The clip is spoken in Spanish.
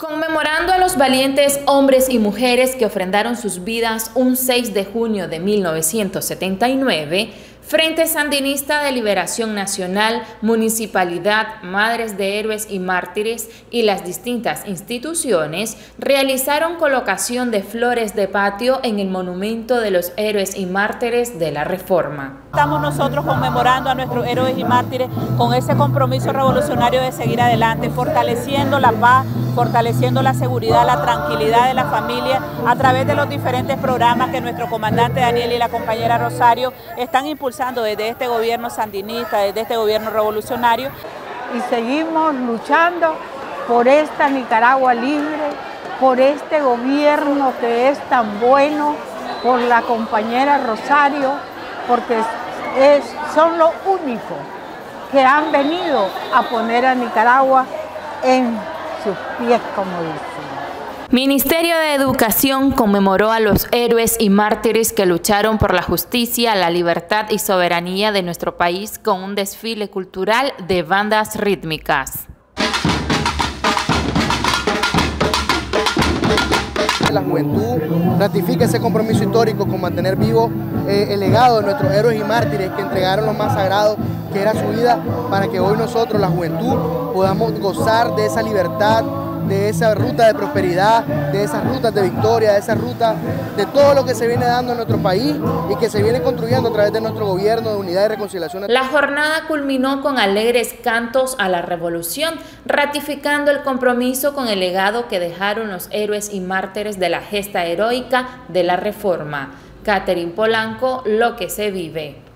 Conmemorando a los valientes hombres y mujeres que ofrendaron sus vidas un 6 de junio de 1979, Frente Sandinista de Liberación Nacional, Municipalidad, Madres de Héroes y Mártires y las distintas instituciones realizaron colocación de flores de patio en el Monumento de los Héroes y Mártires de la Reforma. Estamos nosotros conmemorando a nuestros héroes y mártires con ese compromiso revolucionario de seguir adelante, fortaleciendo la paz, fortaleciendo la seguridad, la tranquilidad de la familia a través de los diferentes programas que nuestro comandante Daniel y la compañera Rosario están impulsando desde este gobierno sandinista, desde este gobierno revolucionario. Y seguimos luchando por esta Nicaragua libre, por este gobierno que es tan bueno, por la compañera Rosario, porque son los únicos que han venido a poner a Nicaragua en sus pies, como dicen. Ministerio de Educación conmemoró a los héroes y mártires que lucharon por la justicia, la libertad y soberanía de nuestro país con un desfile cultural de bandas rítmicas. La juventud ratifica ese compromiso histórico con mantener vivo eh, el legado de nuestros héroes y mártires que entregaron lo más sagrado que era su vida para que hoy nosotros, la juventud, podamos gozar de esa libertad, de esa ruta de prosperidad, de esas rutas de victoria, de esa ruta de todo lo que se viene dando en nuestro país y que se viene construyendo a través de nuestro gobierno de unidad y reconciliación. La jornada culminó con alegres cantos a la revolución, ratificando el compromiso con el legado que dejaron los héroes y mártires de la gesta heroica de la reforma. Catherine Polanco, lo que se vive.